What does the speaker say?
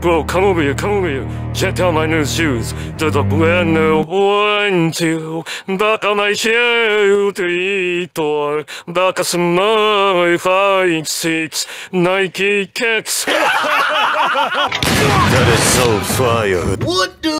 Bro, come over here, come over here. Check out my new shoes. There's a brand new one, two. on my shoe, three, four. Back some more, five, six. Nike kicks. That is so fire. What the?